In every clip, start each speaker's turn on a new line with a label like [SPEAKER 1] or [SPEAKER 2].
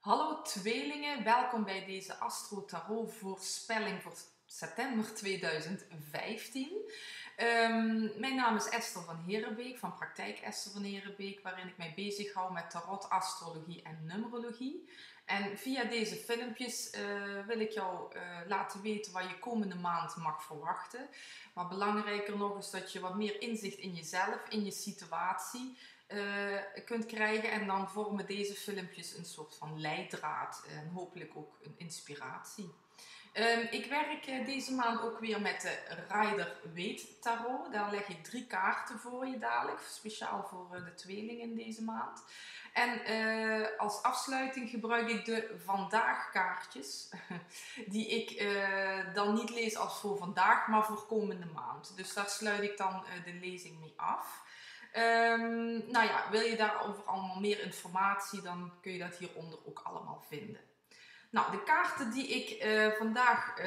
[SPEAKER 1] Hallo tweelingen, welkom bij deze Astro Tarot voorspelling voor september 2015. Ehm, mijn naam is Esther van Herenbeek van Praktijk Esther van Herenbeek, waarin ik mij bezig hou met tarot, astrologie en numerologie. En via deze filmpjes uh, wil ik jou uh, laten weten wat je komende maand mag verwachten. Maar belangrijker nog is dat je wat meer inzicht in jezelf, in je situatie uh, kunt krijgen. En dan vormen deze filmpjes een soort van leidraad en hopelijk ook een inspiratie. Um, ik werk uh, deze maand ook weer met de Rider Weet Tarot. Daar leg ik drie kaarten voor je dadelijk, speciaal voor uh, de tweelingen deze maand. En als afsluiting gebruik ik de vandaag kaartjes, die ik dan niet lees als voor vandaag, maar voor komende maand. Dus daar sluit ik dan de lezing mee af. Um, nou ja, wil je daarover allemaal meer informatie, dan kun je dat hieronder ook allemaal vinden. Nou, de kaarten die ik uh, vandaag uh,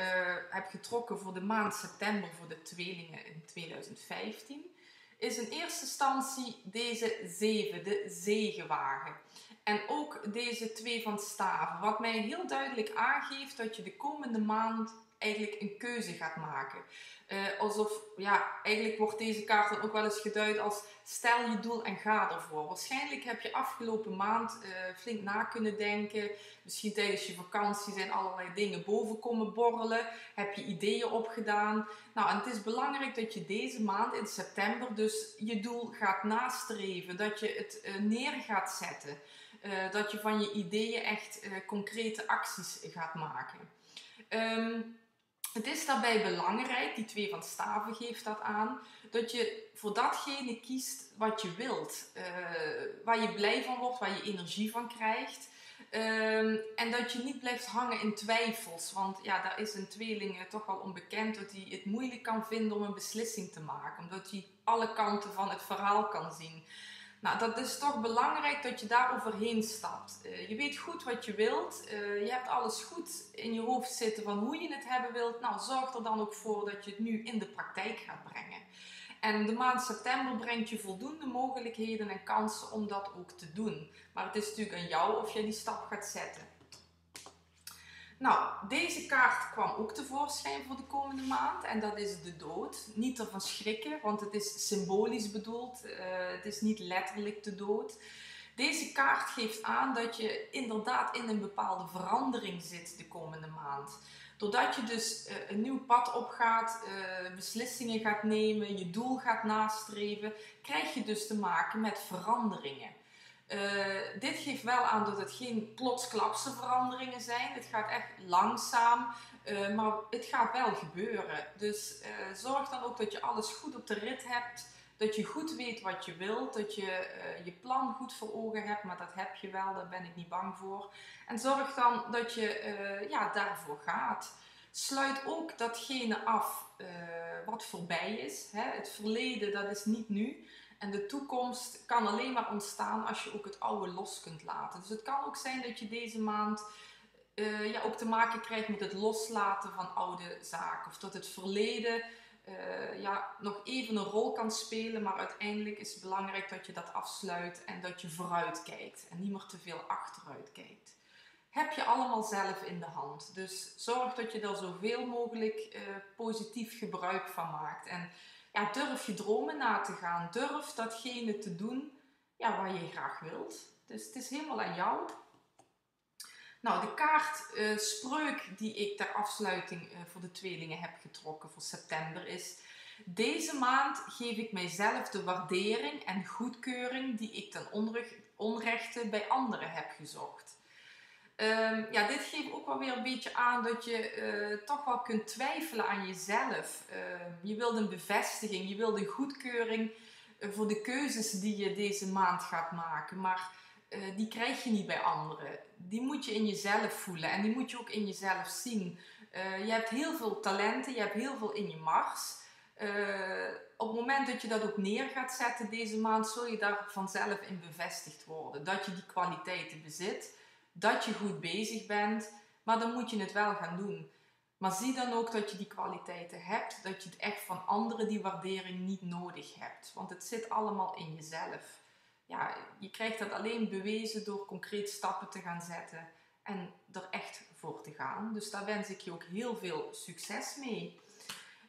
[SPEAKER 1] heb getrokken voor de maand september voor de tweelingen in 2015, is in eerste instantie deze 7, de zegenwagen. En ook deze twee van staven, wat mij heel duidelijk aangeeft dat je de komende maand eigenlijk een keuze gaat maken. Uh, alsof, ja, eigenlijk wordt deze kaart dan ook wel eens geduid als stel je doel en ga ervoor. Waarschijnlijk heb je afgelopen maand uh, flink na kunnen denken. Misschien tijdens je vakantie zijn allerlei dingen boven komen borrelen. Heb je ideeën opgedaan. Nou, en het is belangrijk dat je deze maand in september dus je doel gaat nastreven. Dat je het uh, neer gaat zetten. dat je van je ideeën echt concrete acties gaat maken. Um, het is daarbij belangrijk, die twee van staven geeft dat aan, dat je voor datgene kiest wat je wilt. Uh, waar je blij van wordt, waar je energie van krijgt. Uh, en dat je niet blijft hangen in twijfels. Want ja, daar is een tweeling eh, toch wel onbekend dat hij het moeilijk kan vinden om een beslissing te maken. Omdat hij alle kanten van het verhaal kan zien. Nou, dat is toch belangrijk dat je daar overheen stapt. Uh, je weet goed wat je wilt. Uh, je hebt alles goed in je hoofd zitten van hoe je het hebben wilt. Nou, zorg er dan ook voor dat je het nu in de praktijk gaat brengen. En de maand september brengt je voldoende mogelijkheden en kansen om dat ook te doen. Maar het is natuurlijk aan jou of je die stap gaat zetten. Nou, deze kaart kwam ook tevoorschijn voor de komende maand en dat is de dood. Niet ervan schrikken, want het is symbolisch bedoeld. Uh, het is niet letterlijk de dood. Deze kaart geeft aan dat je inderdaad in een bepaalde verandering zit de komende maand. Doordat je dus uh, een nieuw pad opgaat, uh, beslissingen gaat nemen, je doel gaat nastreven, krijg je dus te maken met veranderingen. Uh, dit geeft wel aan dat het geen plotsklapse veranderingen zijn. Het gaat echt langzaam, uh, maar het gaat wel gebeuren. Dus uh, zorg dan ook dat je alles goed op de rit hebt. Dat je goed weet wat je wilt. Dat je je plan goed voor ogen hebt. Maar dat heb je wel, daar ben ik niet bang voor. En zorg dan dat je ja, daarvoor gaat. Sluit ook datgene af wat voorbij is. Hè? Het verleden, dat is niet nu. En de toekomst kan alleen maar ontstaan als je ook het oude los kunt laten. Dus het kan ook zijn dat je deze maand uh, ja, ook te maken krijgt met het loslaten van oude zaken. Of dat het verleden uh, ja, nog even een rol kan spelen, maar uiteindelijk is het belangrijk dat je dat afsluit en dat je vooruit kijkt en niet meer te veel achteruit kijkt. Heb je allemaal zelf in de hand. Dus zorg dat je er zoveel mogelijk uh, positief gebruik van maakt. En ja, durf je dromen na te gaan. Durf datgene te doen ja, wat je graag wilt. Dus het is helemaal aan jou. Nou, de kaart uh, spreuk die ik ter afsluiting uh, voor de tweelingen heb getrokken voor september is... Deze maand geef ik mijzelf de waardering en goedkeuring die ik ten onrechte bij anderen heb gezocht. Um, ja, dit geeft ook wel weer een beetje aan dat je uh, toch wel kunt twijfelen aan jezelf. Uh, je wilt een bevestiging, je wilt een goedkeuring uh, voor de keuzes die je deze maand gaat maken. Maar eh, die krijg je niet bij anderen. Die moet je in jezelf voelen en die moet je ook in jezelf zien. je hebt heel veel talenten, je hebt heel veel in je mars. op het moment dat je dat ook neer gaat zetten deze maand, zul je daar vanzelf in bevestigd worden. Dat je die kwaliteiten bezit dat je goed bezig bent, maar dan moet je het wel gaan doen. Maar zie dan ook dat je die kwaliteiten hebt, dat je het echt van anderen die waardering niet nodig hebt. Want het zit allemaal in jezelf. Ja, je krijgt dat alleen bewezen door concreet stappen te gaan zetten en er echt voor te gaan. Dus daar wens ik je ook heel veel succes mee.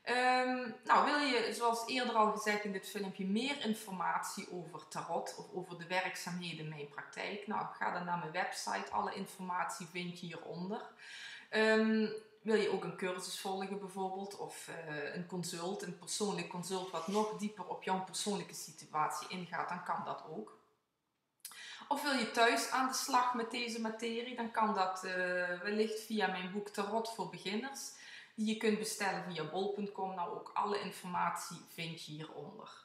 [SPEAKER 1] Ehm, nou, wil je, zoals eerder al gezegd in dit filmpje, meer informatie over tarot of over de werkzaamheden in mijn praktijk? Nou, ga dan naar mijn website. Alle informatie vind je hieronder. Um, wil je ook een cursus volgen bijvoorbeeld, of uh, een consult, een persoonlijk consult wat nog dieper op jouw persoonlijke situatie ingaat, dan kan dat ook. Of wil je thuis aan de slag met deze materie, dan kan dat uh, wellicht via mijn boek Tarot voor Beginners die je kunt bestellen via bol.com. Nou, ook alle informatie vind je hieronder.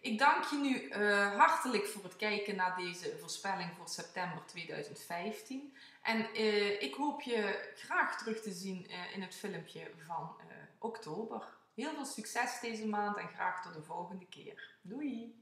[SPEAKER 1] Ik dank je nu uh, hartelijk voor het kijken naar deze voorspelling voor september 2015. En uh, ik hoop je graag terug te zien uh, in het filmpje van oktober. Heel veel succes deze maand en graag tot de volgende keer. Doei!